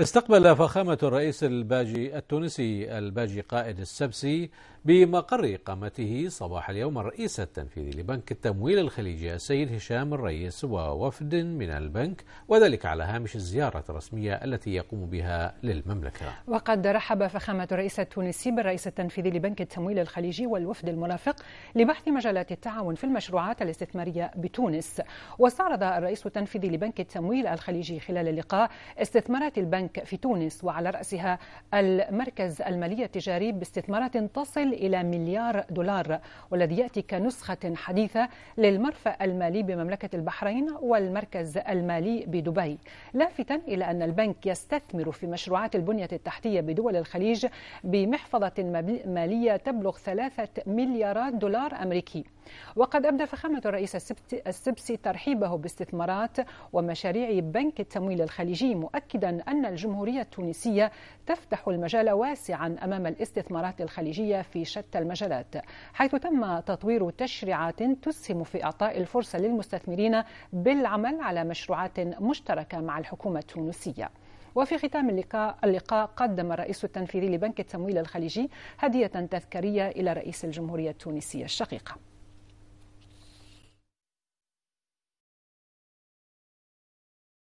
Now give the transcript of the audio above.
استقبل فخامة الرئيس الباجي التونسي الباجي قائد السبسي بمقر إقامته صباح اليوم الرئيس التنفيذي لبنك التمويل الخليجي السيد هشام الرئيس ووفد من البنك وذلك على هامش الزيارة الرسمية التي يقوم بها للمملكة. وقد رحب فخامة الرئيس التونسي بالرئيس التنفيذي لبنك التمويل الخليجي والوفد المرافق لبحث مجالات التعاون في المشروعات الاستثمارية بتونس. واستعرض الرئيس التنفيذي لبنك التمويل الخليجي خلال اللقاء استثمارات البنك في تونس وعلى رأسها المركز المالي التجاري باستثمارات تصل إلى مليار دولار والذي يأتي كنسخة حديثة للمرفأ المالي بمملكة البحرين والمركز المالي بدبي. لافتا إلى أن البنك يستثمر في مشروعات البنية التحتية بدول الخليج بمحفظة مالية تبلغ ثلاثة مليارات دولار أمريكي. وقد أبدى فخامة الرئيس السبسي ترحيبه باستثمارات ومشاريع بنك التمويل الخليجي مؤكدا أن الجمهورية التونسية تفتح المجال واسعا أمام الاستثمارات الخليجية في شتى المجالات حيث تم تطوير تشريعات تسهم في إعطاء الفرصة للمستثمرين بالعمل على مشروعات مشتركة مع الحكومة التونسية. وفي ختام اللقاء اللقاء قدم الرئيس التنفيذي لبنك التمويل الخليجي هدية تذكارية إلى رئيس الجمهورية التونسية الشقيقة.